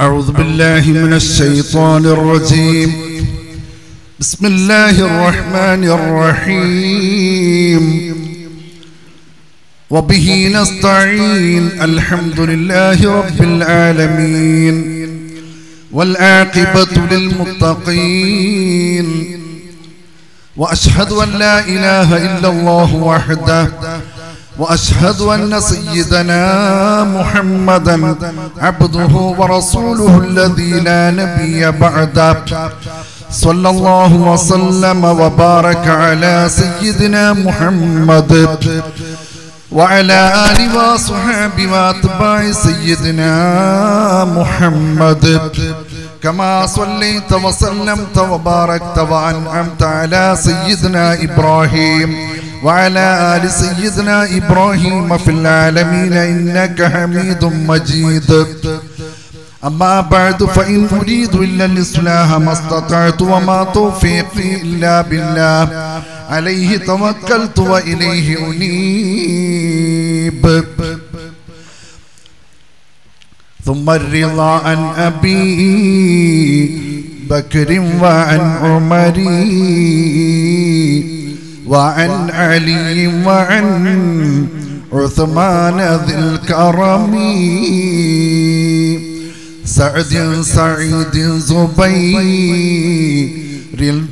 أعوذ بالله من الشيطان الرجيم. بسم الله الرحمن الرحيم. وبه نستعين. الحمد لله رب العالمين. والعاقبة للمتقين. وأشهد أن لا إله إلا الله وحده. وأشهد أن سيدنا محمدا عبده ورسوله الذي لا نبي بعده. صلى الله وسلم وبارك على سيدنا محمد وعلى آله وصحبه وأتباع سيدنا محمد. كما صليت وسلمت وباركت وأنعمت على سيدنا إبراهيم وعلى آل سيدنا إبراهيم في العالمين إنك حميد مجيد. أما بعد فإن أريد إلا الإصلاح ما استطعت وما توفيقي إلا بالله عليه توكلت وإليه أنيب. ثم الرضا عن أبي بكر وعن عمر. وعن علي وعن عثمان ذي الكرم. سعد سعيد زبير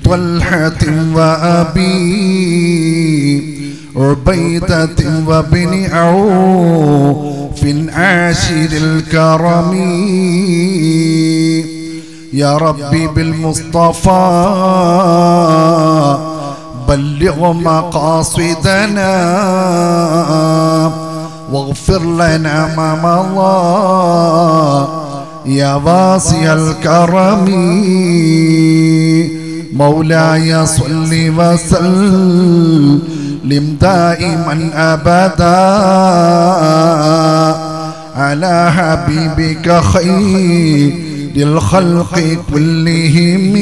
طلحة وأبي عبيدة وابن عوف عاشر الكرم. يا ربي بالمصطفى بلغ مقاصدنا واغفر لنا ما مضى. يا واسع الكرم مولاي صل وسلم دائما أبدا. على حبيبك خير الخلق كلهم.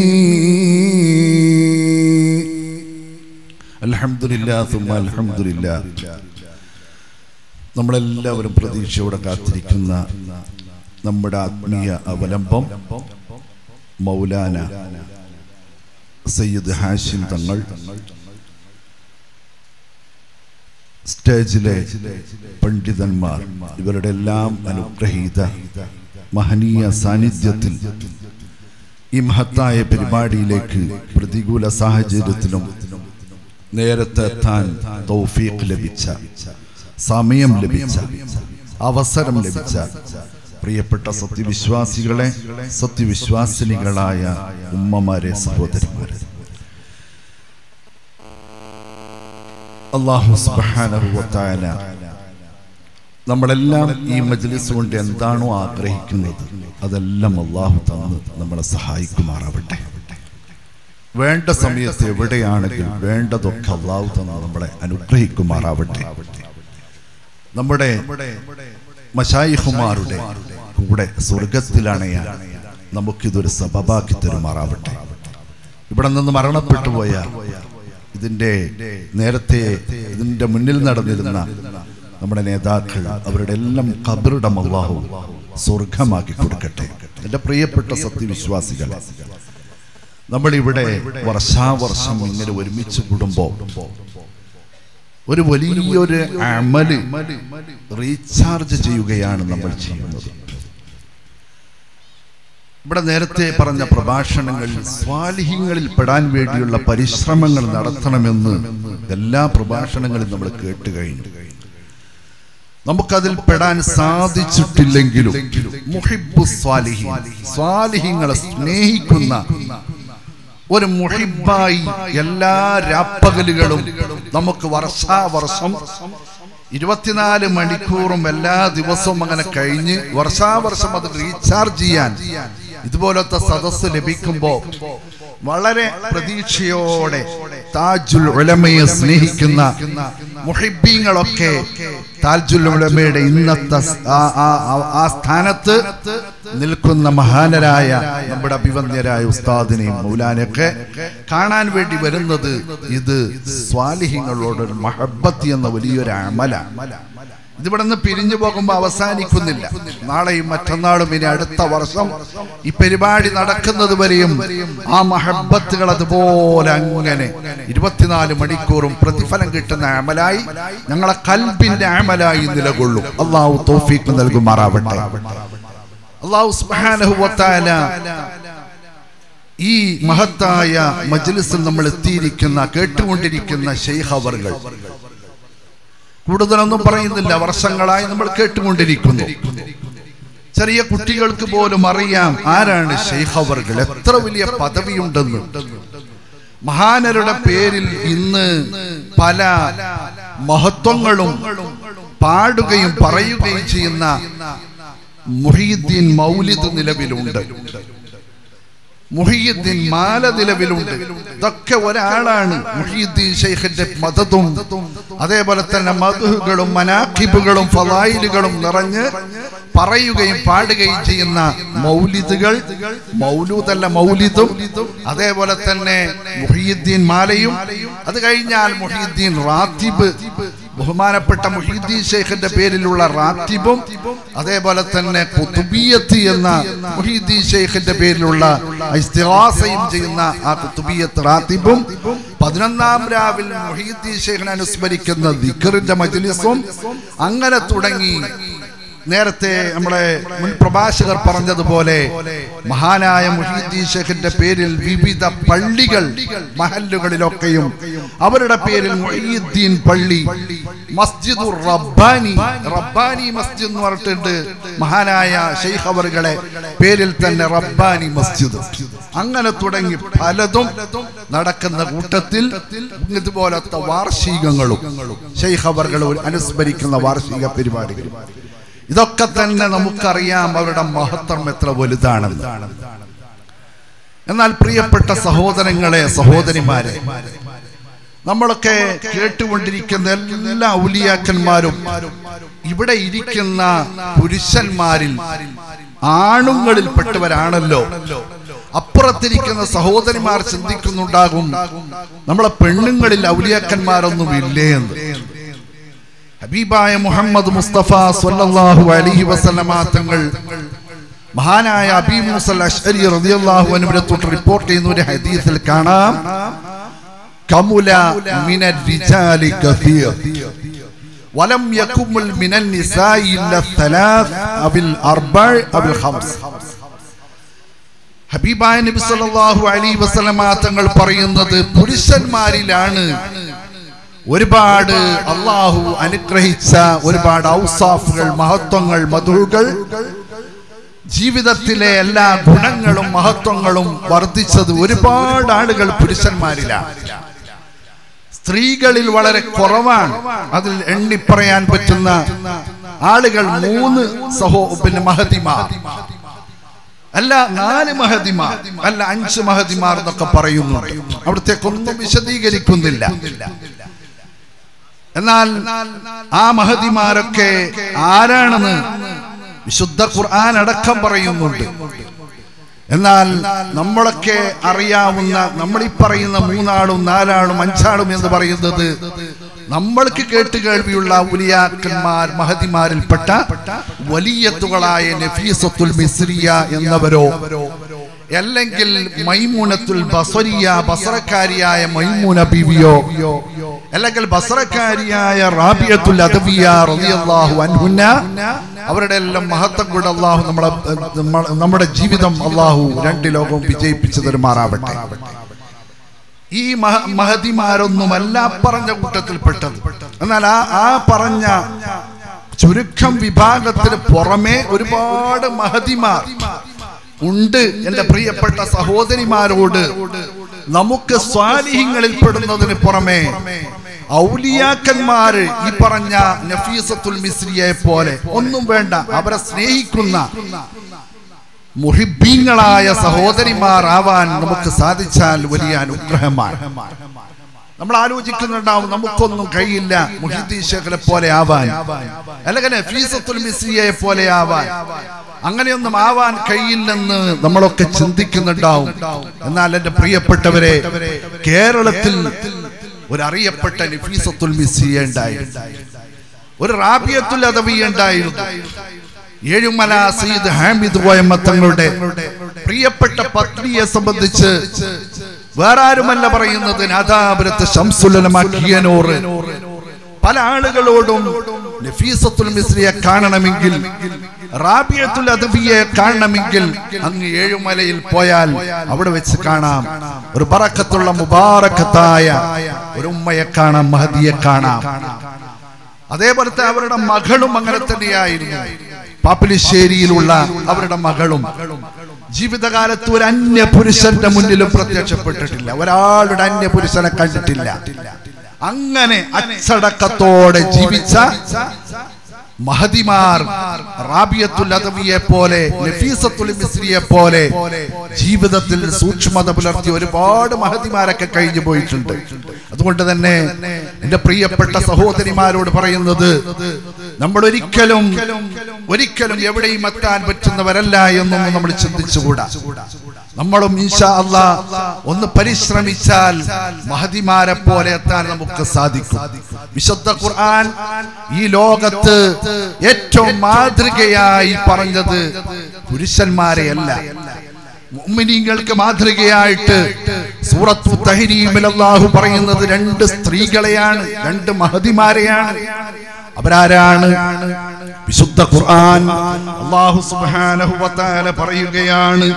നമ്മളെല്ലാവരും പ്രതീക്ഷയോടെ കാത്തിരിക്കുന്ന നമ്മുടെ ആത്മീയ അവലംബം മൗലാന സയ്യിദ് ഹാഷിം തങ്ങൾ സ്റ്റേജിലെ പണ്ഡിതന്മാർ ഇവരുടെ എല്ലാം അനുഗ്രഹീത മഹനീയ സാന്നിധ്യത്തിൽ ഈ മഹത്തായ പരിപാടിയിലേക്ക് പ്രതികൂല സാഹചര്യത്തിലും നേരത്തെ എത്താൻ തൗഫീഖ് ലഭിച്ച സമയം ലഭിച്ച അവസരം ലഭിച്ച പ്രിയപ്പെട്ട സത്യവിശ്വാസികളെ സത്യവിശ്വാസിനികളായ ഉമ്മമാരെ സഹോദരിമാരെ. അള്ളാഹു സുബ്ഹാനഹുവതആല നമ്മളെല്ലാം ഈ മജ്ലിസ് കൊണ്ട് എന്താണോ ആഗ്രഹിക്കുന്നത് അതെല്ലാം അള്ളാഹു തന്ന് നമ്മളെ സഹായിക്കുമാറാവട്ടെ. വേണ്ട സമയത്ത് എവിടെയാണെങ്കിലും വേണ്ടതൊക്കെ തന്ന് നമ്മളെ അനുഗ്രഹിക്കുമാറാവട്ടെ. നമ്മുടെ മഷായിഹുമാരുടെ കൂടെ സ്വർഗത്തിലണയാൻ നമുക്കിതൊരു സബബാക്കി തരുമാറാവട്ടെ. ഇവിടെ നിന്ന് മരണപ്പെട്ടു പോയ നേരത്തെ ഇതിന്റെ മുന്നിൽ നടന്നിരുന്ന നമ്മുടെ നേതാക്കൾ അവരുടെ എല്ലാം കബറിടം അള്ളാഹു സ്വർഗമാക്കി കൊടുക്കട്ടെ. എന്റെ പ്രിയപ്പെട്ട സത്യവിശ്വാസികൾ നമ്മളിവിടെ വർഷാവർഷം ഇങ്ങനെ ഒരുമിച്ച് കൂടുമ്പോൾ ഒരു വലിയൊരു അമൽ റീചാർജ് ചെയ്യുകയാണ് നമ്മൾ ചെയ്യുന്നത്. ഇവിടെ നേരത്തെ പറഞ്ഞ പ്രഭാഷണങ്ങൾ സ്വാലിഹ്യങ്ങളിൽ പെടാൻ വേണ്ടിയുള്ള പരിശ്രമങ്ങൾ നടത്തണമെന്ന് എല്ലാ പ്രഭാഷണങ്ങളും നമ്മൾ കേട്ട് കഴിഞ്ഞു. നമുക്കതിൽ പെടാൻ സാധിച്ചിട്ടില്ലെങ്കിലും സ്വാലിഹ്യങ്ങളെ സ്നേഹിക്കുന്ന ഒരു മുഹിബായി എല്ലാ രാപ്പകലുകളും നമുക്ക് വർഷാ വർഷം ഇരുപത്തിനാല് മണിക്കൂറും എല്ലാ ദിവസവും അങ്ങനെ കഴിഞ്ഞ് വർഷാവർഷം അത് റീചാർജ് ചെയ്യാൻ ഇതുപോലത്തെ സദസ്സ് ലഭിക്കുമ്പോ വളരെ പ്രതീക്ഷയോടെ താജുൽ ഉലമയെ സ്നേഹിക്കുന്ന മുഹിബീങ്ങളൊക്കെ താജുൽ ഉലമയുടെ ഇന്നത്തെ ആ- സ്ഥാനത്ത് നിൽക്കുന്ന മഹാനരായ നമ്മുടെ അഭിവന്യരായ ഉസ്താദിനെയും മൗലാനൊക്കെ കാണാൻ വേണ്ടി വരുന്നത് ഇത് സ്വാലിഹിങ്ങളോടൊരു മഹബത്ത് എന്ന വലിയൊരു അമല. ഇതിവിടെ നിന്ന് പിരിഞ്ഞു പോകുമ്പോൾ അവസാനിക്കുന്നില്ല. നാളെയും മറ്റന്നാളും ഇനി അടുത്ത വർഷം ഈ പരിപാടി നടക്കുന്നത് വരെയും ആ മഹബത്തുകൾ അതുപോലെ അങ്ങനെ ഇരുപത്തിനാല് മണിക്കൂറും പ്രതിഫലം കിട്ടുന്ന അമലായി ഞങ്ങളെ കൽബിന്റെ അമലായി നിലകൊള്ളും. അള്ളാഹു തോഫീക്ക് നൽകുമാറാവട്ടെ. അള്ളാഹു ഈ മഹത്തായ മജ്ലിസിൽ നമ്മൾ എത്തിയിരിക്കുന്ന കേട്ടുകൊണ്ടിരിക്കുന്ന ഷെയ്ഖ് അവർകൾ കൂടുതലൊന്നും പറയുന്നില്ല. വർഷങ്ങളായി നമ്മൾ കേട്ടുകൊണ്ടിരിക്കുന്നു. ചെറിയ കുട്ടികൾക്ക് പോലും അറിയാം ആരാണ് ഷെയ്ഖ് എത്ര വലിയ പദവിയുണ്ടെന്ന്. മഹാനരുടെ പേരിൽ ഇന്ന് പല മഹത്വങ്ങളും പാടുകയും പറയുകയും ചെയ്യുന്ന മുഹീദ്ദീൻ മൗലിദ് നിലവിലുണ്ട്. മുഹിയുദ്ദീൻ മാല നിലവിലുണ്ട് ഇതൊക്കെ ഒരാളാണ്. മുഹിയുദ്ദീൻ ഷെയ്ഖിന്റെ മതതും അതേപോലെ തന്നെ മധുഹുകളും മനാഖിബുകളും ഫലായിലുകളും നിറഞ്ഞ് പറയുകയും പാടുകയും ചെയ്യുന്ന മൗലിദുകൾ. മൗലൂദല്ല മൗലിദും അതേപോലെ തന്നെ മുഹിയുദ്ദീൻ മാലയും. അത് കഴിഞ്ഞാൽ മുഹിയുദ്ദീൻ റാത്തിബ്. ബഹുമാനപ്പെട്ട മുഹീദ്ദീൻ ഷെയ്ഖിന്റെ പേരിലുള്ള റാത്തിബും അതേപോലെ തന്നെ കുത്തുബിയത്ത് എന്ന മുഹീദ്ദീൻ ഷെയ്ഖിന്റെ പേരിലുള്ള ഇസ്തിഹാസയും ചെയ്യുന്ന ആ കുത്തുബിയത്ത് റാത്തിബും പതിനൊന്നാം രാവിൽ മുഹീദ്ദീൻ ഷെയ്ഖിനെ അനുസ്മരിക്കുന്ന ദിഖറിന്റെ മജ്ലിസും അങ്ങനെ തുടങ്ങി. നേരത്തെ നമ്മുടെ മുൻ പ്രഭാഷകർ പറഞ്ഞതുപോലെ മഹാനായ മുഹീദ്ദീൻ ഷെഖിന്റെ പേരിൽ വിവിധ പള്ളികൾ മഹല്ലുകളിലൊക്കെയും അവരുടെ പേരിൽ മുഹീദ്ദീൻ പള്ളി മസ്ജിദ് റബ്ബാനി റബ്ബാനി മസ്ജിദ് എന്ന് പറഞ്ഞിട്ടുണ്ട്. മഹാനായ ഷെയ്ഖ് അവറുകളെ പേരിൽ തന്നെ റബ്ബാനി മസ്ജിദ്. അങ്ങനെ തുടങ്ങി പലതും നടക്കുന്ന കൂട്ടത്തിൽ ഇതുപോലത്തെ വാർഷികങ്ങളും ഷെയ്ഖ് അവറുകൾ അനുസ്മരിക്കുന്ന വാർഷിക പരിപാടികൾ. ഇതൊക്കെ തന്നെ നമുക്കറിയാം അവരുടെ മഹത്വം എത്ര വലുതാണെന്ന്. എന്നാൽ പ്രിയപ്പെട്ട സഹോദരങ്ങളെ സഹോദരിമാരെ നമ്മളൊക്കെ കേട്ടുകൊണ്ടിരിക്കുന്ന എല്ലാ ഔലിയാക്കന്മാരും ഇവിടെ ഇരിക്കുന്ന പുരുഷന്മാരിൽ ആണുങ്ങളിൽ പെട്ടവരാണല്ലോ അപ്പുറത്തിരിക്കുന്ന സഹോദരിമാർ ചിന്തിക്കുന്നുണ്ടാകും നമ്മളെ പെണ്ണുങ്ങളിൽ ഔലിയാക്കന്മാരൊന്നും ഇല്ലേ എന്ന്. ഹബീബായ മുഹമ്മദ് മുസ്തഫ സ്വല്ലല്ലാഹു അലൈഹി വസല്ലമ തങ്ങൾ മഹാനായ അബീ മൂസൽ അഷ്അരി റളിയല്ലാഹു അൻഹുവിനെ തൊട്ട് റിപ്പോർട്ട് ചെയ്യുന്ന ഒരു ഹദീസിൽ കാണാം. കമുല വലം ഹബീബായ നബി സല്ലല്ലാഹു അലൈഹി വസല്ലമ തങ്ങൾ പറയുന്നത് പുരുഷന്മാരിലാണ്. ഒരുപാട് അള്ളാഹു അനുഗ്രഹിച്ച ഒരുപാട് ഔസാഫുകൾ മഹത്വങ്ങൾ മധുകൾ ജീവിതത്തിലെ എല്ലാ ഗുണങ്ങളും മഹത്വങ്ങളും വർദ്ധിച്ചത് ഒരുപാട് ആളുകൾ പുരുഷന്മാരിലാണ്. സ്ത്രീകളിൽ വളരെ കുറവാണ്. അതിൽ എണ്ണിപ്പറയാൻ പറ്റുന്ന ആളുകൾ മൂന്ന് സഹോ പിന്നെ മഹതിമാർ. അല്ല നാല് മഹതിമാർ. അല്ല അഞ്ച് മഹതിമാർ എന്നൊക്കെ പറയുന്നുണ്ട്. അവിടത്തേക്കൊന്നും വിശദീകരിക്കുന്നില്ല. എന്നാൽ ആ മഹതിമാരൊക്കെ ആരാണെന്ന് വിശുദ്ധ ഖുർആൻ അടക്കം പറയുന്നുണ്ട്. എന്നാൽ നമ്മളൊക്കെ അറിയാവുന്ന നമ്മൾ ഈ പറയുന്ന മൂന്നാളും നാലാളും അഞ്ചാളും എന്ന് പറയുന്നത് നമ്മൾക്ക് കേട്ട് കേൾവിയുള്ള ഉലിയാക്കന്മാർ മഹതിമാരിൽപ്പെട്ട വലിയത്തുകളായ നഫീസത്തുൽ മിസ്രിയ എന്നവരോ അല്ലെങ്കിൽ മൈമൂനത്തുൽ ബസരിയ ബസറക്കാരിയായ മൈമൂന ബിവിയോ അല്ലെങ്കിൽ ബസറക്കാരിയായ റാബിയത്തുൽ അൻഹുന്ന അവരുടെ എല്ലാം മഹത്വം കൊണ്ട് അള്ളാഹു നമ്മളെ നമ്മുടെ ജീവിതം അള്ളാഹു രണ്ട് ലോകവും വിജയിപ്പിച്ചു തരുമാറാവട്ടെ ഈ മഹ മഹതിമാരൊന്നുമല്ല പറഞ്ഞ കൂട്ടത്തിൽപ്പെട്ടത്. എന്നാൽ ആ ആ പറഞ്ഞ ചുരുക്കം വിഭാഗത്തിന് പുറമെ ഒരുപാട് മഹതിമാർ ഉണ്ട്. എന്റെ പ്രിയപ്പെട്ട സഹോദരിമാരോട് നമുക്ക് സ്വാലിഹ്യങ്ങളിൽ പെടുന്നതിന് പുറമെ ഔലിയാക്കന്മാര് ഈ പറഞ്ഞ നഫീസത്തുൽ മിസ്രിയെ പോലെ ഒന്നും വേണ്ട അവരെ സ്നേഹിക്കുന്ന മുഹിബീങ്ങളായ സഹോദരിമാർ ആവാൻ നമുക്ക് സാധിച്ചാൽ വലിയ അനുഗ്രഹമാണ്. നമ്മൾ ആലോചിക്കുന്നുണ്ടാവും നമുക്കൊന്നും കഴിയില്ല മുഹിദ്ദീൻ ശേഖരെ പോലെ ആവാൻ. അല്ലെങ്കിൽ നഫീസത്തുൽ മിസ്രിയെ പോലെ ആവാൻ. അങ്ങനെയൊന്നും ആവാൻ കഴിയില്ലെന്ന് നമ്മളൊക്കെ ചിന്തിക്കുന്നുണ്ടാവും. എന്നാൽ എന്റെ പ്രിയപ്പെട്ടവരെ കേരളത്തിൽ ഒരു അറിയപ്പെട്ട നഫീസത്തുൽ മിസ്രിയ ഉണ്ടായിരുന്നു. ഒരു റാബിയത്തുൽ അദവി ഉണ്ടായിരുന്നു. ഏഴുമല സയ്യിദ് ഹാമിദ് കോയമ്മ തങ്ങളുടെ പ്രിയപ്പെട്ട പത്നിയെ സംബന്ധിച്ച് വേറെ ആരുമല്ല പറയുന്നത്? നാദാപുരത്ത് ശംസുലമാക്കിയനൂർ പല ആളുകളോടും നഫീസത്തുൽ മിസ്രിയെ കാണണമെങ്കിൽ റാബിയത്തുൽ അദബിയെ കാണണമെങ്കിൽ അങ്ങ് ഏഴുമലയിൽ പോയാൽ അവിടെ വെച്ച് കാണാം. ഒരു പറക്കത്തുള്ള മുബാറക്കത്തായ ഒരു ഉമ്മയെ കാണാം മഹദിയെ കാണാം. അതേപോലെ തന്നെ അവരുടെ മകളും അങ്ങനെ തന്നെയായിരുന്നു. പാപ്പിലിശ്ശേരിയിലുള്ള അവരുടെ മകളും. ജീവിതകാലത്ത് ഒരു അന്യ പുരുഷന്റെ മുന്നിലും പ്രത്യക്ഷപ്പെട്ടിട്ടില്ല. ഒരാളുടെ അന്യ പുരുഷനെ കണ്ടിട്ടില്ല. അങ്ങനെ അച്ചടക്കത്തോടെ ജീവിച്ച മഹദിമാർ റാബിയത്തുൽ അദവിയെ പോലെ നഫീസത്തുൽ മിസ്രിയെ പോലെ ജീവിതത്തിൽ സൂക്ഷ്മത പുലർത്തി ഒരുപാട് മഹതിമാരൊക്കെ കഴിഞ്ഞു പോയിട്ടുണ്ട്. അതുകൊണ്ട് തന്നെ എന്റെ പ്രിയപ്പെട്ട സഹോദരിമാരോട് പറയുന്നത് നമ്മൾ ഒരിക്കലും ഒരിക്കലും എവിടെയും എത്താൻ പറ്റുന്നവരല്ല എന്നൊന്നും നമ്മൾ ചിന്തിച്ചുകൂടാ. നമ്മളും ഇൻഷാ അല്ല ഒന്ന് പരിശ്രമിച്ചാൽ മഹതിമാരെ പോലെ എത്താൻ നമുക്ക് സാധിക്കും. വിശുദ്ധ ഖുർആൻ ഈ ലോകത്ത് ഏറ്റവും മാതൃകയായി പറഞ്ഞത് പുരുഷന്മാരെയല്ല. മുഅ്മിനീങ്ങൾക്ക് മാതൃകയായിട്ട് സൂറത്തു തഹരീമിൽ പറയുന്നത് രണ്ട് സ്ത്രീകളെയാണ് രണ്ട് മഹതിമാരെയാണ്. അവരാരാണ്? വിശുദ്ധ ഖുർആൻ അല്ലാഹു സുബ്ഹാനഹു വ തആല പറയുകയാണ്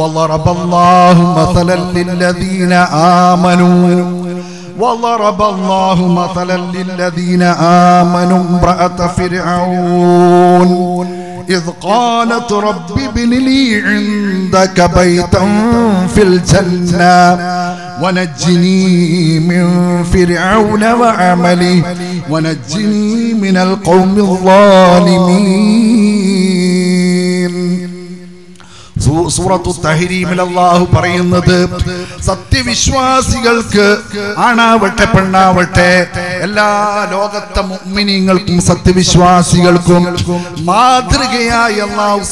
വളറബല്ലാഹു മസലൻ ലില്ലദീന ആമനൂ وضرب الله مثلا للذين آمنوا امرأة فرعون إذ قالت رب ابن لي عندك بيتا في الجنة ونجني من فرعون وعمله. ونجني من القوم الظالمين. സൂറത്തു തഹരീമിൽ അല്ലാഹു പറയുന്നത് സത്യവിശ്വാസികൾക്ക് ആണാവട്ടെ പെണ്ണാവട്ടെ എല്ലാ ലോകത്തെ മുഅ്മിനീങ്ങൾക്കും സത്യവിശ്വാസികൾക്കും മാതൃകയായി അള്ളാഹു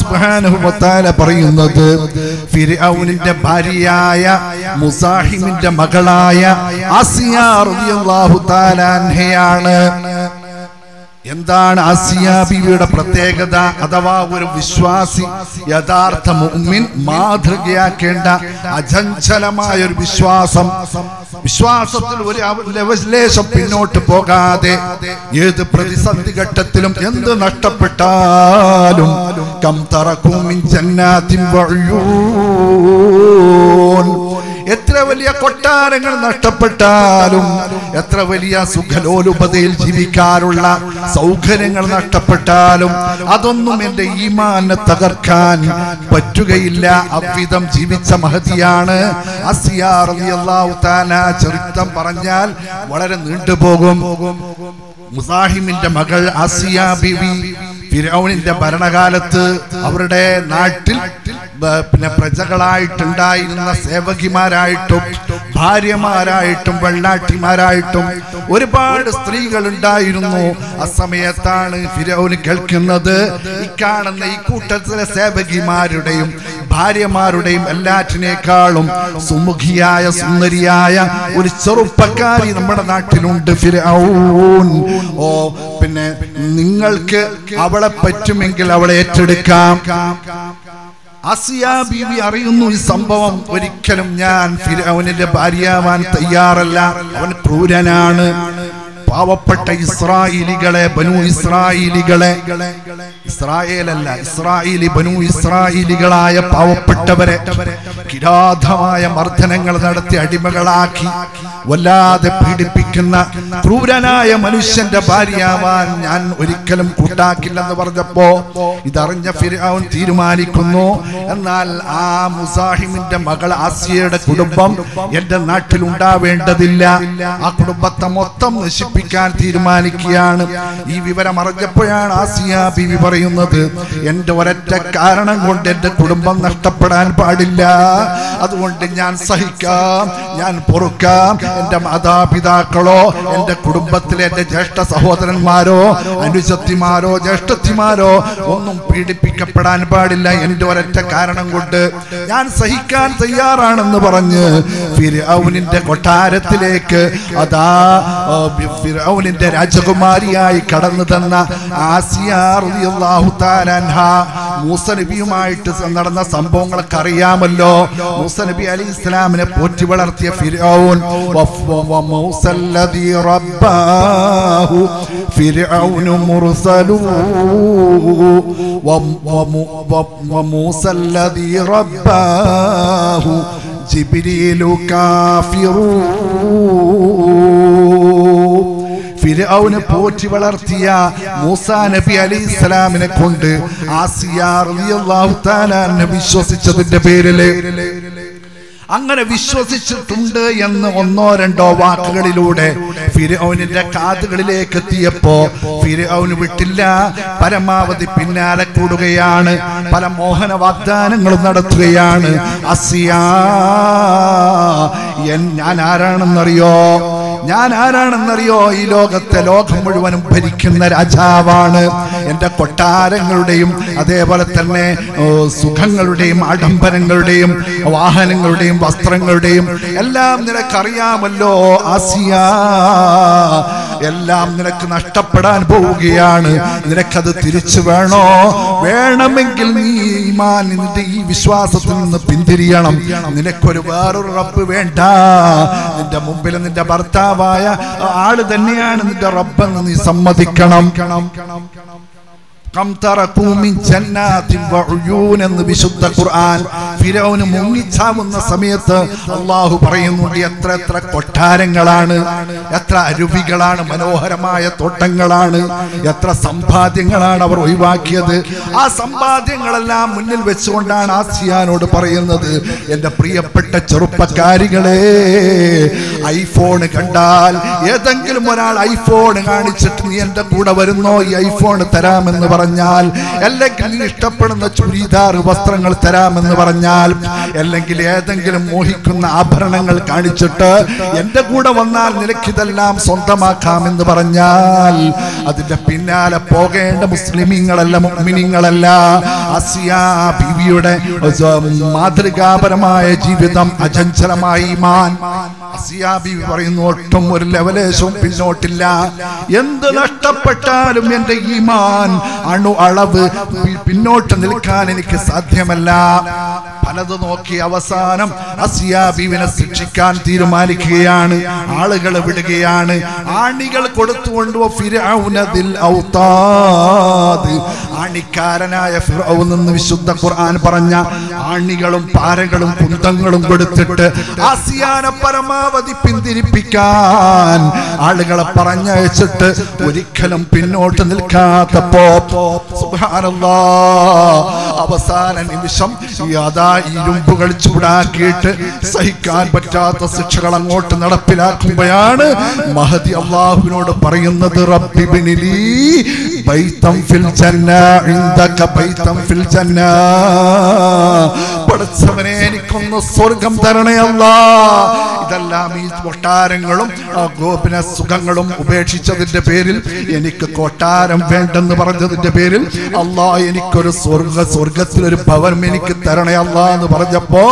തആല പറയുന്നത് ഫിരൗനിന്റെ ഭാര്യയായ മുസാഹിമിന്റെ മകളായ ആസിയ റളിയല്ലാഹു തആല അൻഹയാണ്. എന്താണ് ആസിയ ബീവിയുടെ പ്രത്യേകത അഥവാ ഒരു വിശ്വാസി? യഥാർത്ഥ മുഅ്മിൻ മാതൃകയാക്കേണ്ട അചഞ്ചലമായ ഒരു വിശ്വാസം. വിശ്വാസത്തിൽ ഒരു ലേശം പിന്നോട്ട് പോകാതെ ഏത് പ്രതിസന്ധി ഘട്ടത്തിലും എന്ത് നഷ്ടപ്പെട്ടാലും കം തറക്കും ജന്നാത്തിൻ വഅയൂൻ എത്ര വലിയ കൊട്ടാരങ്ങൾ നഷ്ടപ്പെട്ടാലും എത്ര വലിയ സുഖലോലുപതയിൽ ജീവിക്കാനുള്ള സൗകര്യങ്ങൾ നഷ്ടപ്പെട്ടാലും അതൊന്നും എന്റെ ഈമാനെ തകർക്കാൻ പറ്റുകയില്ല. അവിധം ജീവിച്ച മഹതിയാണ് ചരിത്രം പറഞ്ഞാൽ വളരെ നീണ്ടുപോകും. മുസാഹിമിന്റെ മകൾ ആസിയ ബിവി ഫിരൌണിന്റെ ഭരണകാലത്ത് അവരുടെ നാട്ടിൽ പിന്നെ പ്രജകളായിട്ടുണ്ടായിരുന്ന സേവകിമാരായിട്ടും ഭാര്യമാരായിട്ടും വെള്ളാട്ടിമാരായിട്ടും ഒരുപാട് സ്ത്രീകൾ ഉണ്ടായിരുന്നു ആ സമയത്താണ് ഫിരോന് കേൾക്കുന്നത്. ഈ കാണുന്ന ഈ കൂട്ടത്തിലെ സേവകിമാരുടെയും ഭാര്യമാരുടെയും എല്ലാറ്റിനേക്കാളും സുമുഖിയായ സുന്ദരിയായ ഒരു ചെറുപ്പക്കാരി നമ്മുടെ നാട്ടിലുണ്ട് ഫിരൗൻ ഓ പിന്നെ നിങ്ങൾക്ക് അവളെ പറ്റുമെങ്കിൽ അവളെ ഏറ്റെടുക്കാം. അസിയ ബീവി അറിയുന്നു ഈ സംഭവം. ഒരിക്കലും ഞാൻ അവനെ ഭാര്യയാവാൻ തയ്യാറല്ല. അവൻ ക്രൂരനാണ്. പാവപ്പെട്ട ഇസ്രായേലികളെ ബനു ഇസ്രായേലികളെ. ഇസ്രായേലല്ല ഇസ്രായേലി ബനു ഇസ്രായേലികളായ പാവപ്പെട്ടവരെ. കിരാതമായ മർദ്ദനങ്ങൾ നടത്തി അടിമകളാക്കി വല്ലാതെ പീഡിപ്പിക്കുന്ന ക്രൂരനായ മനുഷ്യന്റെ ഭാര്യയാവാൻ ഞാൻ ഒരിക്കലും കൂട്ടാക്കില്ലെന്ന് പറഞ്ഞപ്പോ ഇതറിഞ്ഞ ഫിരാവൻ തീരുമാനിക്കുന്നു എന്നാൽ ആ മുസാഹിമിന്റെ മകൾ ആസിയയുടെ കുടുംബം എന്റെ നാട്ടിൽ ഉണ്ടാവേണ്ടതില്ല. ആ കുടുംബത്തെ മൊത്തം നശിപ്പിക്കാൻ തീരുമാനിക്കുകയാണ്. ഈ വിവരം അറിഞ്ഞപ്പോഴാണ് ആസിയ ബിവി പറയുന്നത് എന്റെ ഒരറ്റ കാരണം കൊണ്ട് എന്റെ കുടുംബം നഷ്ടപ്പെടാൻ പാടില്ല. അതുകൊണ്ട് ഞാൻ സഹിക്കാം ഞാൻ പൊറുക്കാം. എന്റെ മാതാപിതാക്കളോ എന്റെ കുടുംബത്തിലെ എന്റെ ജ്യേഷ്ഠ സഹോദരന്മാരോ അനുജത്തിമാരോ ജ്യേഷ്ഠത്തിമാരോ ഒന്നും പീഡിപ്പിക്കപ്പെടാൻ പാടില്ല. എന്റെ ഒരൊറ്റ കാരണം കൊണ്ട് ഞാൻ സഹിക്കാൻ തയ്യാറാണെന്ന് പറഞ്ഞ് ഫിർഔനിന്റെ കൊട്ടാരത്തിലേക്ക് അതാ ഫിറൗനിന്റെ രാജകുമാരിയായി കടന്നു തന്ന ആസിയ റളിയല്ലാഹു തആല അൻഹ മൂസ നബിയുമായിട്ട് നടന്ന സംഭവങ്ങളൊക്കെ അറിയാമല്ലോ മൂസ നബി അലി ഇസ്ലാമിനെ പോറ്റി വളർത്തിയ ഫിറൗൻ വഫ്- വ- മൂസ الذي رباه فرعون مرسله وم- وم- وم- وموسى الذي رباه جبريل كافر ഫിരൗന് പോറ്റി വളർത്തിയ മൂസ നബി അലി ഇസ്ലാമിനെ കൊണ്ട് വിശ്വസിച്ചതിന്റെ പേരിൽ. അങ്ങനെ വിശ്വസിച്ചിട്ടുണ്ട് എന്ന് ഒന്നോ രണ്ടോ വാക്കുകളിലൂടെ ഫിരൗനിന്റെ കാതുകളിലേക്ക് എത്തിയപ്പോ ഫിരൗന് വിട്ടില്ല. പരമാവധി പിന്നാലെ കൂടുകയാണ്. പല മോഹന വാഗ്ദാനങ്ങളും നടത്തുകയാണ്. അസിയാ ഞാൻ ആരാണെന്നറിയോ? ഞാൻ ആരാണെന്നറിയോ? ഈ ലോകത്തെ ലോകം മുഴുവനും ഭരിക്കുന്ന രാജാവാണ്. എന്റെ കൊട്ടാരങ്ങളുടെയും അതേപോലെ തന്നെ സുഖങ്ങളുടെയും ആഡംബരങ്ങളുടെയും വാഹനങ്ങളുടെയും വസ്ത്രങ്ങളുടെയും എല്ലാം നിനക്കറിയാമല്ലോ ആസിയ. എല്ലാം നിനക്ക് നഷ്ടപ്പെടാൻ പോവുകയാണ്. നിനക്കത് തിരിച്ചു വേണോ? വേണമെങ്കിൽ നീ നിന്റെ ഈ വിശ്വാസത്തിൽ നിന്ന് പിന്തിരിയണം. നിനക്കൊരു വേറൊരു റബ്ബ് വേണ്ട. നിന്റെ മുമ്പിൽ നിന്റെ ഭർത്താവായ ആൾ തന്നെയാണ് നിന്റെ റബ്ബെന്ന് നീ സമ്മതിക്കണം. എന്ന് വിശുദ്ധ ഖുർആൻ സമയത്ത് അള്ളാഹു പറയുന്നുണ്ട് എത്ര എത്ര കൊട്ടാരങ്ങളാണ് എത്ര അരുവികളാണ് മനോഹരമായ തോട്ടങ്ങളാണ് എത്ര സമ്പാദ്യങ്ങളാണ് അവർ ഒഴിവാക്കിയത്. ആ സമ്പാദ്യങ്ങളെല്ലാം മുന്നിൽ വെച്ചുകൊണ്ടാണ് ആസിയാനോട് പറയുന്നത് എന്റെ പ്രിയപ്പെട്ട ചെറുപ്പക്കാരികളെ ഐഫോൺ കണ്ടാൽ ഏതെങ്കിലും ഒരാൾ ഐഫോൺ കാണിച്ചിട്ട് നീ എന്റെ കൂടെ വരുന്നോ? ഈ ഐഫോൺ തരാമെന്ന് പറഞ്ഞാൽ അല്ലെങ്കിൽ ഇഷ്ടപ്പെടുന്ന ചുരിദാർ വസ്ത്രങ്ങൾ തരാമെന്ന് പറഞ്ഞാൽ അല്ലെങ്കിൽ ഏതെങ്കിലും മോഹിക്കുന്ന ആഭരണങ്ങൾ കാണിച്ചിട്ട് എന്റെ കൂടെ വന്നാൽ നിനക്കിതെല്ലാം സ്വന്തമാക്കാമെന്ന് പറഞ്ഞാൽ അതിന്റെ പിന്നാലെ പോകേണ്ട മുസ്ലിമീങ്ങളല്ല മുഗ്മിനിങ്ങളല്ല അസിയ ബീവിയുടെ മാതൃകാപരമായ ജീവിതം അചഞ്ചലമായി മാൻ ബീവി പറയുന്നു ഒട്ടും ഒരു ലെവലേശവും പിന്നോട്ടില്ല. എന്ത് നഷ്ടപ്പെട്ടാലും എന്റെ ഈമാൻ അണു അളവ് പിന്നോട്ട് നിൽക്കാൻ എനിക്ക് സാധ്യമല്ല. പലത് നോക്കി അവസാനം അസിയാബീവിനെ ശിക്ഷിക്കാൻ തീരുമാനിക്കുകയാണ്. ആളുകൾ വിടുകയാണ്. ആണികൾ കൊടുത്തുകൊണ്ട് ആണിക്കാരനായ ഫിറൗൻ എന്ന് വിശുദ്ധ ഖുർആൻ പറഞ്ഞ ആണികളും പാരകളും കുന്തങ്ങളും കൊടുത്തിട്ട് ആസിയാനെ പരമാവധി പിന്തിരിപ്പിക്കാൻ ആളുകളെ പറഞ്ഞയച്ചിട്ട് ഒരിക്കലും പിന്നോട്ട് നിൽക്കാത്തപ്പോ അവസാന നിമിഷം അതാ ഇരുമ്പുകൾ ചൂടാക്കിയിട്ട് സഹിക്കാൻ പറ്റാത്ത ശിക്ഷകൾ അങ്ങോട്ട് നടപ്പിലാക്കുമ്പോഴാണ് മഹദി അള്ളാഹുവിനോട് പറയുന്നത് റബ്ബിബിനിലി ബൈത്തം ഫിൽ ജന്ന ഇൻദക ബൈത്തം ഫിൽ ജന്ന. പടച്ചവനെ എനിക്കൊന്ന് സ്വർഗം തരണേ അല്ലാ. ഇതെല്ലാം ഈ കൊട്ടാരങ്ങളും ഗോപിന സുഖങ്ങളും ഉപേക്ഷിച്ചതിന്റെ പേരിൽ എനിക്ക് കൊട്ടാരം വേണ്ടെന്ന് പറഞ്ഞതിന്റെ പേരിൽ അള്ളാഹ് എനിക്കൊരു സ്വർഗ സ്വർഗത്തിൽ ഒരു ഭവനം എനിക്ക് തരണേ അള്ളാ എന്ന് പറഞ്ഞപ്പോ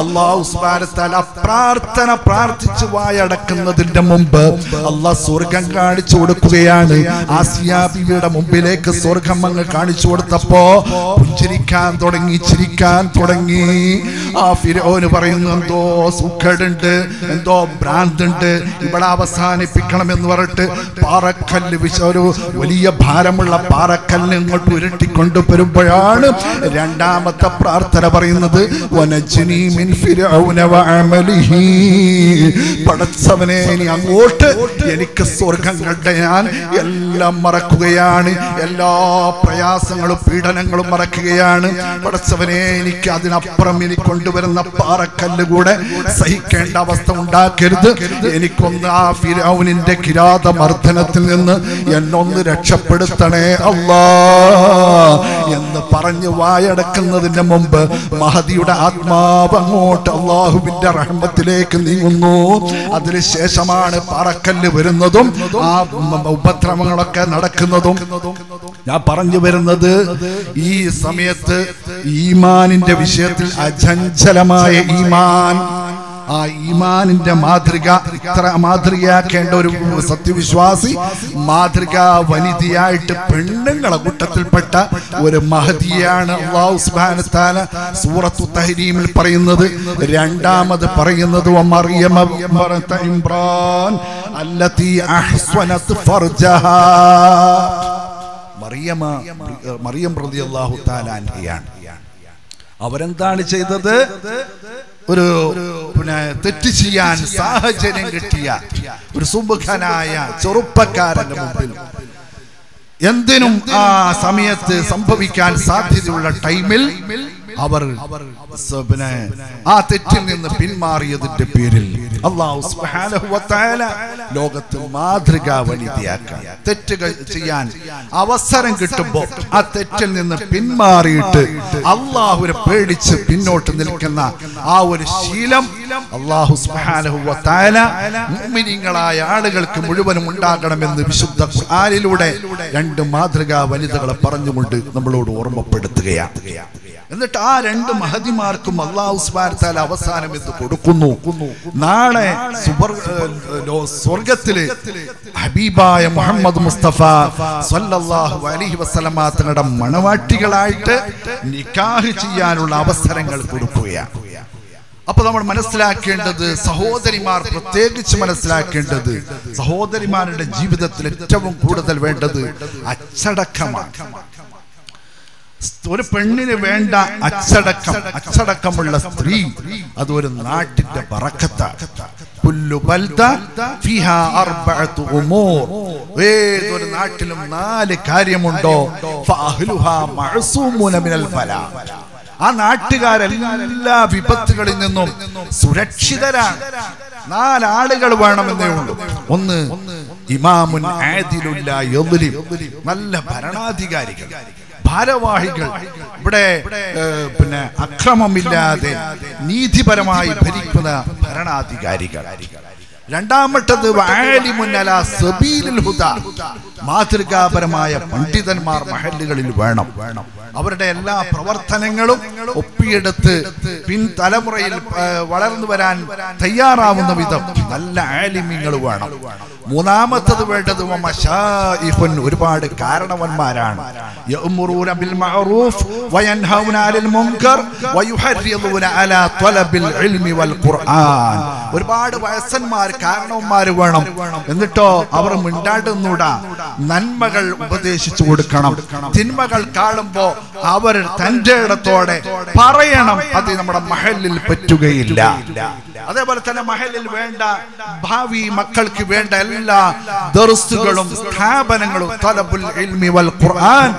അള്ളാഹുസ്മാരത്താൽ പ്രാർത്ഥന പ്രാർത്ഥിച്ചു വായടക്കുന്നതിന്റെ മുമ്പ് അള്ളാഹ് സ്വർഗം കാണിച്ചു കൊടുക്കുകയാണ്. ആസിയാബിയുടെ മുമ്പിലേക്ക് സ്വർഗം അങ്ങ് കാണിച്ചു കൊടുത്തപ്പോ പുഞ്ചിരിക്കാൻ തുടങ്ങി ചിരിക്കാൻ തുടങ്ങി. ആ ഫിരോന് പറയുന്നു എന്തോ സുഖടുണ്ട് എന്തോ ഭ്രാന്തുണ്ട്. ഇവിടെ അവസാനിപ്പിക്കണം എന്ന് പറഞ്ഞിട്ട് പാറക്കല്ല് ഒരു വലിയ ഭാരമുള്ള പാറക്കല്ല് ഇങ്ങോട്ട് ഉരുട്ടിക്കൊണ്ട് വരുമ്പോഴാണ് രണ്ടാമത്തെ പ്രാർത്ഥന പറയുന്നത്. പടച്ചവനെ ഇനി അങ്ങോട്ട് എനിക്ക് സ്വർഗം കണ്ട ഞാൻ എല്ലാം മറക്കുകയാണ്. എല്ലാ പ്രയാസങ്ങളും പീഡനങ്ങളും മറക്കുകയാണ്. പടച്ചവനെ എനിക്ക് അതിനപ്പുറം ഇനി കൊണ്ടുവരുന്ന പാറക്കല്ല് കൂടെ സഹിക്കേണ്ട അവസ്ഥ ഉണ്ടാക്കരുത് എനിക്കൊന്ന് ആ ഫിരൗനിന്റെ കിരാത മർദ്ദനത്തിൽ നിന്ന് എന്നൊന്ന് രക്ഷപ്പെടുത്തണേ അല്ലാ എന്ന് പറഞ്ഞു വായടക്കുന്നതിന് മുമ്പ് മഹതിയുടെ ആത്മാവ് അങ്ങോട്ട് അള്ളാഹുവിന്റെ റഹ്മത്തിലേക്ക് നീങ്ങുന്നു. അതിനുശേഷമാണ് പറക്കൽ വരുന്നതും ആ ഉപദ്രവങ്ങളൊക്കെ നടക്കുന്നതും. ഞാൻ പറഞ്ഞു വരുന്നത് ഈ സമയത്ത് ഈമാനിന്റെ വിഷയത്തിൽ അചഞ്ചലമായ ഈമാൻ ആ ഈമാനിന്റെ മാതൃക ഇത്ര മാതൃകയാക്കേണ്ട ഒരു സത്യവിശ്വാസി മാതൃക വനിതയായിട്ട് പെണ്ണുങ്ങളെ കൂട്ടത്തിൽപ്പെട്ട ഒരു മഹതിയാണ് അള്ളാഹു സുബ്ഹാനഹു സൂറത്തു തഹരീമിൽ പറയുന്നത്. രണ്ടാമത് പറയുന്നത് മറിയം പ്രതി അള്ളാഹു അൻഹയാണ്. അവരെന്താണ് ചെയ്തത്? ഒരു പിന്നെ തെറ്റ് ചെയ്യാൻ സാഹചര്യം കിട്ടിയ ഒരു സുമുഖനായ ചെറുപ്പക്കാരന്റെ മുമ്പിൽ. എന്തിനും ആ സമയത്ത് സംഭവിക്കാൻ സാധ്യതയുള്ള ടൈമിൽ അവർ ആ തെറ്റിൽ നിന്ന് പിന്മാറിയതിന്റെ പേരിൽ ലോകത്ത് മാതൃകാ വനിതയാക്കാൻ തെറ്റുകൾ ചെയ്യാൻ അവസരം കിട്ടുമ്പോൾ ആ തെറ്റിൽ നിന്ന് പിന്മാറിയിട്ട് അള്ളാഹുവിനെ പേടിച്ച് പിന്നോട്ട് നിൽക്കുന്ന ആ ഒരു ശീലം അള്ളാഹു മുഅ്മിനീങ്ങളായ ആളുകൾക്ക് മുഴുവനും ഉണ്ടാകണമെന്ന് വിശുദ്ധ ഖുർആനിലൂടെ രണ്ട് മാതൃകാ വനിതകളെ പറഞ്ഞുകൊണ്ട് നമ്മളോട് ഓർമ്മപ്പെടുത്തുകയാണ്. എന്നിട്ട് ആ രണ്ട് മഹതിമാർക്കും അള്ളാഹു സ്വാർത്താൽ അവസാനം ഇത് കൊടുക്കുന്നു. നാളെ സ്വർഗത്തിൽ ഹബീബായ മുഹമ്മദ് മുസ്തഫ സല്ലല്ലാഹു അലൈഹി വസല്ലമ മണവാട്ടികളായിട്ട് നിക്കാഹ് ചെയ്യാനുള്ള അവസരങ്ങൾ കൊടുക്കുകയാണ്. അപ്പൊ നമ്മൾ മനസ്സിലാക്കേണ്ടത് സഹോദരിമാർ പ്രത്യേകിച്ച് മനസ്സിലാക്കേണ്ടത് സഹോദരിമാരുടെ ജീവിതത്തിൽ ഏറ്റവും കൂടുതൽ വേണ്ടത് അച്ചടക്കമാണ്. ഒരു പെണ്ണിന് വേണ്ട അച്ചടക്കം അച്ചടക്കമുള്ള സ്ത്രീ അതൊരു ഒരു നാട്ടിന്റെ പറക്കത്ത ബൽദ ഫിഹാ അർബഅതു ഉമൂർ. ഏതൊരു നാട്ടിലും നാല് കാര്യമുണ്ടോ? ആ നാട്ടുകാരെല്ലാ വിപത്തുകളിൽ നിന്നും സുരക്ഷിതരാണ്. നാലാളുകൾ വേണമെന്നേ ഉള്ളൂ. ഒന്ന് ഇമാമുൻ ആദിലുല്ല നല്ല ഭരണാധികാരികൾ. ഭാരവാഹികൾ. ഇവിടെ പിന്നെ അക്രമമില്ലാതെ നീതിപരമായി ഭരിക്കുന്ന ഭരണാധികാരികൾ. രണ്ടാമത്തത് മാതൃകാപരമായ പണ്ഡിതന്മാർ മഹല്ലുകളിൽ വേണം. അവരുടെ എല്ലാ പ്രവർത്തനങ്ങളും ഒപ്പിയെടുത്ത് പിൻതലമുറയിൽ വളർന്നു വരാൻ തയ്യാറാവുന്ന വിധം നല്ല ആലിമ്യങ്ങൾ വേണം. മൂന്നാമത്തത് വേണ്ടത് ഒരുപാട് കാരണവന്മാരാണ്. ഒരുപാട് വയസ്സന്മാർ കാരണവന്മാർ വേണം. എന്നിട്ടോ അവർ മിണ്ടാണ്ടുന്നൂടാ. നന്മകൾ ഉപദേശിച്ചു കൊടുക്കണം. തിന്മകൾ കാണുമ്പോ അവർ തന്റെ ഇടത്തോടെ പറയണം. അത് നമ്മുടെ മഹലിൽ പറ്റുകയില്ല. അതേപോലെ തന്നെ മഹലിൽ വേണ്ട ഭാവി മക്കൾക്ക് വേണ്ട എല്ലാ ദർസുകളും സ്ഥാപനങ്ങളും തലബുൽ ഇൽമി വൽ ഖുർആൻ.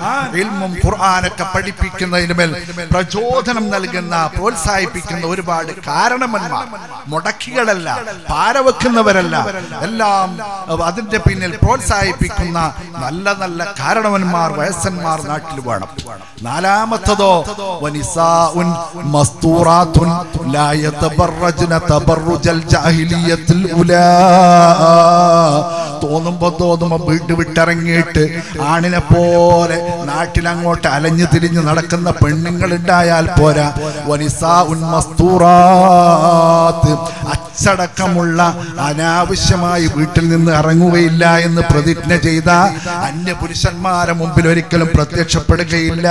പഠിപ്പിക്കുന്നതിന് മേൽ പ്രചോദനം നൽകുന്ന പ്രോത്സാഹിപ്പിക്കുന്ന ഒരുപാട് കാരണവന്മാർ മുടക്കികളല്ല പാരവെക്കുന്നവരല്ല എല്ലാം അതിന്റെ പിന്നിൽ പ്രോത്സാഹിപ്പിക്കുന്ന നല്ല നല്ല കാരണവന്മാർ വയസ്സന്മാർ നാട്ടിൽ വേണം. നാലാമത്തതോ വനിസാഉൻ മസ്തൂറാത്തുൻ ലാ തബറുജൽ ജാഹിലിയത്തിൽ ഉലാ. തോന്നുമ്പോ തോന്നുമ്പോ വീട് വിട്ടിറങ്ങിയിട്ട് ആണിനെ പോലെ നാട്ടിലങ്ങോട്ട് അലഞ്ഞു തിരിഞ്ഞ് നടക്കുന്ന പെണ്ണുങ്ങൾ ഉണ്ടായാൽ പോരാ. വനിസാ ഉന്മസ്തൂറാത്ത് അച്ചടക്കമുള്ള അനാവശ്യമായി വീട്ടിൽ നിന്ന് ഇറങ്ങുകയില്ല എന്ന് പ്രതിജ്ഞ ചെയ്ത അന്യ പുരുഷന്മാരെ മുമ്പിൽ ഒരിക്കലും പ്രത്യക്ഷപ്പെടുകയില്ല.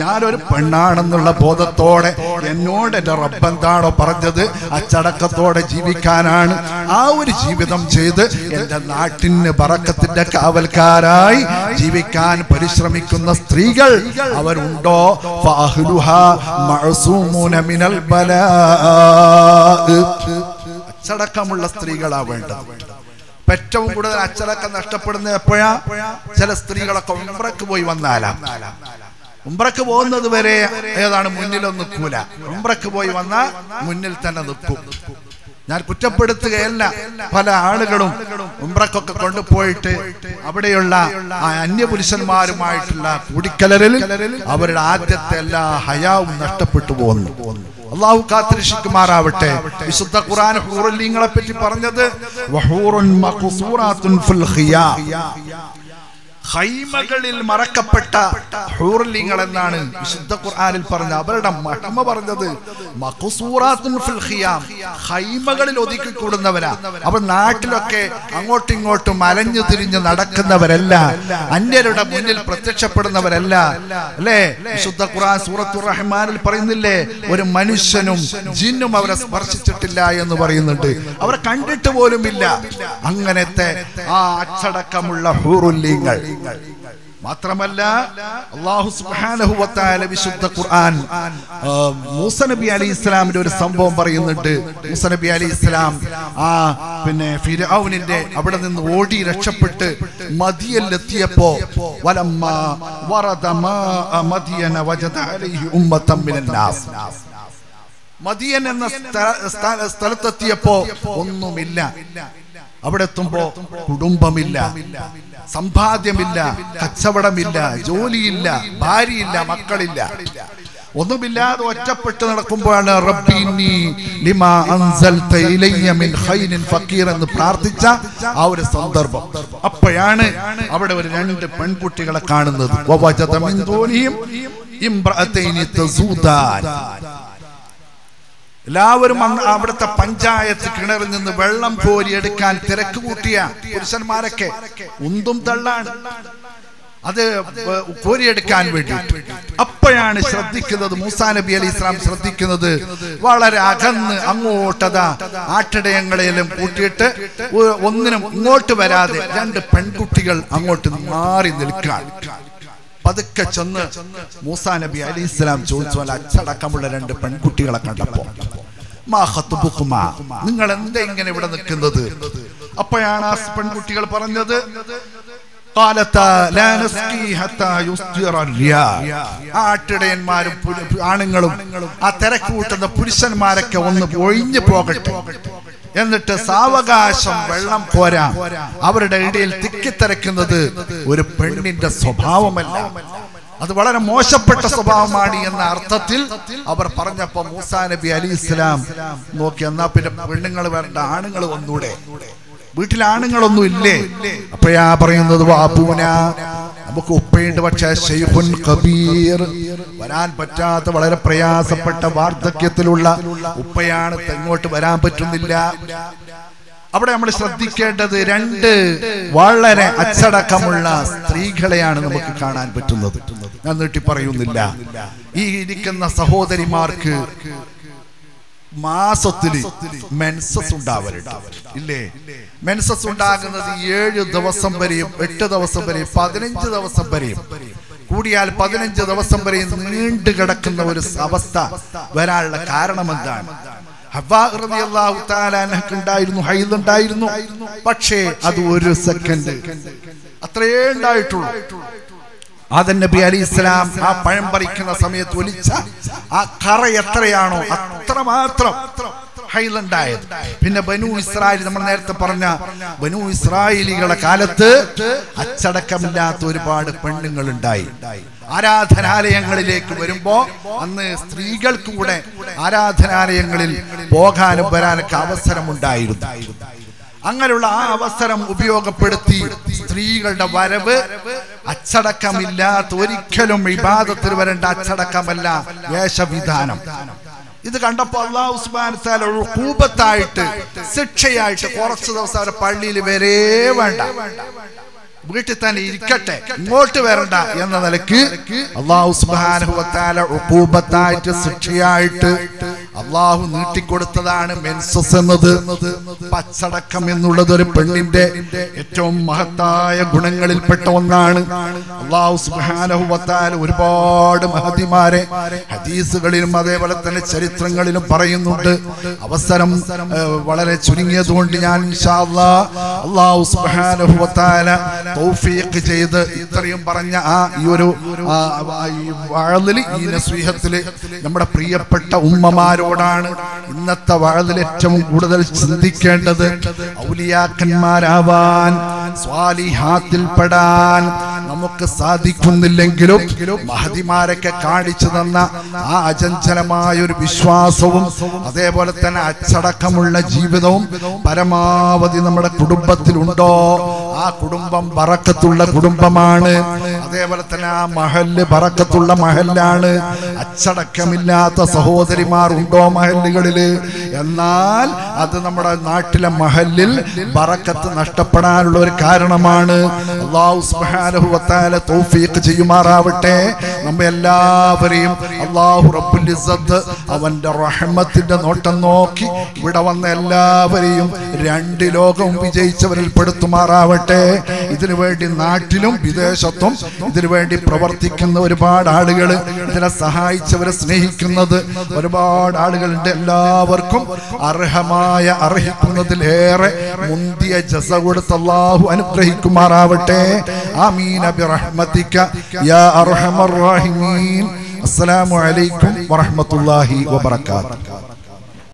ഞാനൊരു പെണ്ണാണെന്നുള്ള ബോധത്തോടെ എന്നോട് എന്റെ റബ്ബെന്താണോ പറഞ്ഞത് അച്ചടക്കത്തോടെ ജീവിക്കാനാണ്. ആ ഒരു ജീവിതം ചെയ്ത് എന്റെ നാട്ടിന് പറക്കത്തിന്റെ കാവൽക്കാരായി ജീവിക്കാൻ പരിശ്രമിക്കുന്ന സ്ത്രീകൾ അവരുണ്ടോ? ഫഅഹ്ലുഹാ മഅസൂമുന മിനൽ ബലാ. അച്ചടക്കമുള്ള സ്ത്രീകളാ വേണ്ടത്. ഏറ്റവും കൂടുതൽ അച്ചടക്കം നഷ്ടപ്പെടുന്നത് എപ്പോഴാ? ചില സ്ത്രീകളൊക്കെ ഉംറക്ക് പോയി വന്നാലാ. ഉംറക്ക് പോകുന്നത് വരെ ഏതാണ് മുന്നിലൊന്നും കൂല ഉംറക്ക് പോയി വന്നാൽ മുന്നിൽ തന്നെ നിൽക്കും. ഞാൻ കുറ്റപ്പെടുത്തുകയല്ല. പല ആളുകളും ഉംറക്കൊക്കെ കൊണ്ടുപോയിട്ട് അവിടെയുള്ള ആ അന്യപുരുഷന്മാരുമായിട്ടുള്ള കൂടിക്കലരിൽ അവരുടെ ആദ്യത്തെ എല്ലാ ഹയാവും നഷ്ടപ്പെട്ടു പോകുന്നു അള്ളാഹു കാത്തിരക്ഷിക്കുമാറാവട്ടെ. വിശുദ്ധ ഖുർആൻ ഹൂറല്ലിങ്ങളെ പറ്റി പറഞ്ഞത് വഹൂറുൻ മഖ്സൂറാത്തുൻ ഫിൽ ഖിയാ. ഹൈമകളിൽ മറക്കപ്പെട്ട ഹൂർലിങ്ങൾ എന്നാണ് വിശുദ്ധ ഖുർആനിൽ പറഞ്ഞ അവരുടെ മഹിമ പറഞ്ഞത്. ഹൈമകളിൽ ഒതുക്കി കൂടുന്നവരാ അവർ നാട്ടിലൊക്കെ അങ്ങോട്ടും ഇങ്ങോട്ടും അലഞ്ഞു തിരിഞ്ഞ് നടക്കുന്നവരല്ല. അന്യരുടെ മുന്നിൽ പ്രത്യക്ഷപ്പെടുന്നവരല്ല. അല്ലേ? വിശുദ്ധ ഖുർആൻ സൂറത്തു റഹ്മാനിൽ പറയുന്നില്ലേ? ഒരു മനുഷ്യനും ജിന്നും അവരെ സ്പർശിച്ചിട്ടില്ല എന്ന് പറയുന്നുണ്ട്. അവരെ കണ്ടിട്ട് പോലും ഇല്ല അങ്ങനത്തെ ആ അച്ചടക്കമുള്ള ഹൂറുല്യങ്ങൾ മാത്രമല്ല അള്ളാഹു സുബ്ഹാനഹു വ വിശുദ്ധ ഖുർആൻ മൂസ നബി അലി ഇസ്ലാമിന്റെ ഒരു സംഭവം പറയുന്നുണ്ട്. മൂസ നബി അലി ഇസ്ലാം ആ പിന്നെ ഫിർഔനിന്റെ അവിടെ നിന്ന് ഓടി രക്ഷപ്പെട്ട് മദിയയിലെത്തിയപ്പോ വലമ്മ മദിയന വജദ അലൈഹി മദിയൻ എന്ന സ്ഥ- സ്ഥ- സ്ഥലത്തെത്തിയപ്പോ ഒന്നുമില്ല. അവിടെ എത്തുമ്പോ കുടുംബമില്ല. സമ്പാദ്യമില്ല കച്ചവടമില്ല ജോലിയില്ല ഭാര്യയില്ല മക്കളില്ല. ഒന്നുമില്ലാതെ ഒറ്റപ്പെട്ട് നടക്കുമ്പോഴാണ് റബ്ബിനി ലിമാ അൻസൽത ഇലയ്യ മിൻ ഖൈരിൻ ഫക്കീർ എന്ന് പ്രാർത്ഥിച്ച ആ ഒരു സന്ദർഭം. അപ്പോഴാണ് അവിടെ ഒരു രണ്ട് പെൺകുട്ടികളെ കാണുന്നത്. വവജദ മിൻ ദൂനിഹിം ഇംറഅതൈനി തസൂദാൻ. എല്ലാവരും അവിടുത്തെ പഞ്ചായത്ത് കിണറിൽ നിന്ന് വെള്ളം കോരിയെടുക്കാൻ തിരക്ക് കൂട്ടിയ പുരുഷന്മാരൊക്കെ ഉന്തും തള്ളാണ്. അത് കോരിയെടുക്കാൻ വേണ്ടി. അപ്പോഴാണ് ശ്രദ്ധിക്കുന്നത് മൂസാ നബി അലി ഇസ്ലാം ശ്രദ്ധിക്കുന്നത് വളരെ അകന്ന് അങ്ങോട്ടതാ ആട്ടിടയങ്ങളെല്ലാം കൂട്ടിയിട്ട് ഒന്നിനും ഇങ്ങോട്ട് വരാതെ രണ്ട് പെൺകുട്ടികൾ അങ്ങോട്ട് മാറി നിൽക്കാൻ. പതുക്കെ ചെന്ന് മൂസാ നബി അലി ഇസ്ലാം ചോദിച്ചു പോലെ അച്ചടക്കമുള്ള രണ്ട് പെൺകുട്ടികളെ കണ്ടപ്പോ? നിങ്ങൾ എന്താ ഇങ്ങനെ ഇവിടെ നിൽക്കുന്നത്? അപ്പോഴാണ് ആ പെൺകുട്ടികൾ പറഞ്ഞത്. ആട്ടിടയന്മാരും ആണുങ്ങളും ആ തിരക്കൂട്ടുന്ന പുരുഷന്മാരൊക്കെ ഒന്ന് ഒഴിഞ്ഞു പോകട്ടെ. എന്നിട്ട് സാവകാശം വെള്ളം പോരാ. അവരുടെ ഇടയിൽ തിക്കിത്തിരക്കുന്നത് ഒരു പെണ്ണിന്റെ സ്വഭാവമല്ല. അത് വളരെ മോശപ്പെട്ട സ്വഭാവമാണ് എന്ന അർത്ഥത്തിൽ അവർ പറഞ്ഞപ്പോ മൂസാ നബി അലി ഇസ്ലാം നോക്കി എന്നാ പിന്നെ പെണ്ണുങ്ങൾ വേണ്ട ആണുങ്ങൾ വന്നൂടെ. വീട്ടിൽ ആണുങ്ങളൊന്നും ഇല്ലേ അപ്പോഴാ പറയുന്നത് വാപ്പൂന നമുക്ക് ഉപ്പയുണ്ട് പക്ഷേ കബീർ വരാൻ പറ്റാത്ത വളരെ പ്രയാസപ്പെട്ട വാർദ്ധക്യത്തിലുള്ള ഉപ്പയാണ് തെങ്ങോട്ട് വരാൻ പറ്റുന്നില്ല. അവിടെ നമ്മൾ ശ്രദ്ധിക്കേണ്ടത് രണ്ട് വളരെ അച്ചടക്കമുള്ള സ്ത്രീകളെയാണ് നമുക്ക് കാണാൻ പറ്റുന്നത്. ഞാൻ നീട്ടി പറയുന്നില്ല. ഈ ഇരിക്കുന്ന സഹോദരിമാർക്ക് മാസത്തിൽ മെൻസസ് ഉണ്ടാവരുത്. ഇല്ലേ? മെൻസസ് ഉണ്ടാകുന്നത് ഏഴ് ദിവസം വരെയും എട്ട് ദിവസം വരെയും പതിനഞ്ച് ദിവസം വരെയും കൂടിയാൽ പതിനഞ്ച് ദിവസം വരെയും നീണ്ടു കിടക്കുന്ന ഒരു അവസ്ഥ വരാനുള്ള കാരണം എന്താണ് ഉണ്ടായിരുന്നു ഹൈദ് ഉണ്ടായിരുന്നു. പക്ഷേ അത് ഒരു സെക്കൻഡ്. അത്രയേ ഉണ്ടായിട്ടുള്ളൂ. ആദൻ നബി അലി ഇസ്ലാം ആ പഴം പറിക്കുന്ന സമയത്ത് ഒലിച്ച ആ കറ എത്രയാണോ അത്രമാത്രം ഹൈലുണ്ടായത് പിന്നെ ബനു ഇസ്രായേൽ നമ്മൾ നേരത്തെ പറഞ്ഞ ബനു ഇസ്രായേലികളുടെ കാലത്ത് അച്ചടക്കമില്ലാത്ത ഒരുപാട് പെണ്ണുങ്ങൾ ഉണ്ടായി ആരാധനാലയങ്ങളിലേക്ക് വരുമ്പോ അന്ന് സ്ത്രീകൾക്ക് കൂടെ ആരാധനാലയങ്ങളിൽ പോകാനും വരാനൊക്കെ അവസരമുണ്ടായിരുന്നു. അങ്ങനെയുള്ള ആ അവസരം ഉപയോഗപ്പെടുത്തി സ്ത്രീകളുടെ വരവ് അച്ചടക്കമില്ലാത്ത ഒരിക്കലും വിവാദത്തിൽ വരേണ്ട അച്ചടക്കമല്ല വേഷവിധാനം. ഇത് കണ്ടപ്പോ അള്ളാഹു ഉസ്മാൻ കൂപത്തായിട്ട് ശിക്ഷയായിട്ട് കുറച്ച് ദിവസം അവരെ പള്ളിയിൽ വരേ വേണ്ട. വീട്ടിൽ തന്നെ ഇരിക്കട്ടെ ഇങ്ങോട്ട് വരണ്ട എന്ന നിലയ്ക്ക് അള്ളാഹു ഉഖൂബത്തായിട്ട് ശിക്ഷയായിട്ട് അള്ളാഹു നീട്ടിക്കൊടുത്തതാണ് മെൻസസ് എന്നത്. പച്ചടക്കം എന്നുള്ളത് ഒരു പെണ്ണിന്റെ ഏറ്റവും മഹത്തായ ഗുണങ്ങളിൽപ്പെട്ട ഒന്നാണ്. അള്ളാഹു സുബ്ഹാനഹു വ ഒരുപാട് മഹതിമാരെ ഹദീസുകളിലും അതേപോലെ തന്നെ ചരിത്രങ്ങളിലും പറയുന്നുണ്ട്. അവസരം വളരെ ചുരുങ്ങിയതുകൊണ്ട് ഞാൻ അള്ളാഹു സുബ്ഹാനഹു വ തൗഫീഖ് ചെയ്ത് ഇത്രയും പറഞ്ഞ ആ ഈ ഒരു ആ, ഈ നസ്വീഹത്തിൽ നമ്മുടെ പ്രിയപ്പെട്ട ഉമ്മമാരോടാണ് ഇന്നത്തെ വാഴതിൽ ഏറ്റവും കൂടുതൽ ചിന്തിക്കേണ്ടത്. ഔലിയാക്കന്മാരാവാൻ സ്വാലിഹാത്തിൽ പെടാൻ നമുക്ക് സാധിക്കുന്നില്ലെങ്കിലും മഹതിമാരൊക്കെ കാണിച്ചു തന്ന ആ അചഞ്ചലമായ ഒരു വിശ്വാസവും അതേപോലെ തന്നെ അച്ചടക്കമുള്ള ജീവിതവും പരമാവധി നമ്മുടെ കുടുംബത്തിലുണ്ടോ? ആ കുടുംബം പറക്കത്തുള്ള കുടുംബമാണ്. അതേപോലെ തന്നെ ആ മഹൽ പറക്കത്തുള്ള മഹലാണ് അച്ചടക്കമില്ലാത്ത സഹോദരിമാർ മഹല്ലുകളിൽ എന്നാൽ അത് നമ്മുടെ നാട്ടിലെ മഹലിൽ ബറക്കത്ത് നഷ്ടപ്പെടാനുള്ള ഒരു കാരണമാണ്. തൗഫീഖ് ചെയ്യുമാറാവട്ടെ. നമ്മെ എല്ലാവരെയും അള്ളാഹു അവന്റെ റഹ്മത്തിന്റെ നോട്ടം നോക്കി ഇവിടെ വന്ന എല്ലാവരെയും രണ്ട് ലോകവും വിജയിച്ചവരിൽ പെടുത്തുമാറാവട്ടെ. ഇതിനു വേണ്ടി നാട്ടിലും വിദേശത്തും ഇതിനു വേണ്ടി പ്രവർത്തിക്കുന്ന ഒരുപാട് ആളുകൾ ഇതിനെ സഹായിച്ചവരെ സ്നേഹിക്കുന്നത് ഒരുപാട് ആളുകളുണ്ട്. എല്ലാവർക്കും അർഹമായ അർഹിക്കുന്നതിലേറെ മുന്തിയ ജസ കൊടുത്ത് അള്ളാഹു അനുഗ്രഹിക്കുമാറാവട്ടെ. ആമീൻ. യാ അർഹമർ അസ്സലാമു അലൈക്കും വറഹ്മത്തുള്ളാഹി വബറകാതുഹു.